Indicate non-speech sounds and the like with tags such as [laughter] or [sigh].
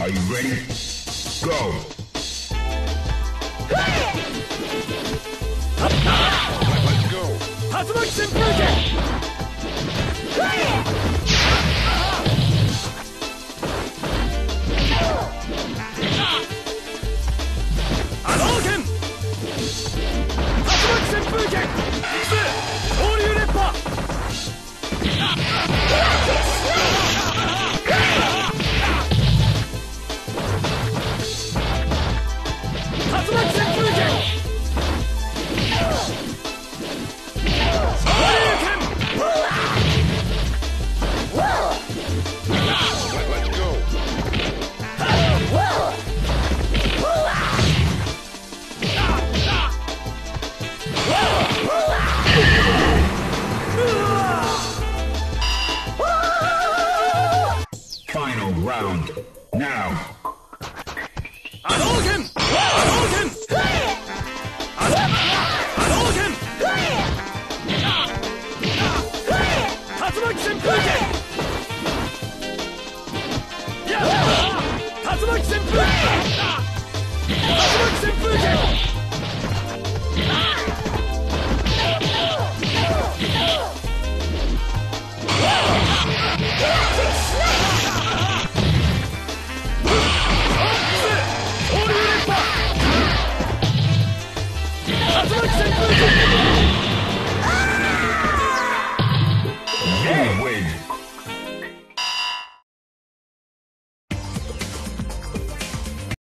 Are you ready? Go! Let's go! Tatsumaki Senpuken! Hadouken! round. Now. Hadouken! Hadouken! Hadouken! Tatsumaki Senpuken! Tatsumaki Senpuken! Tatsumaki Senpuken! Destruction! [laughs]